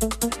Thank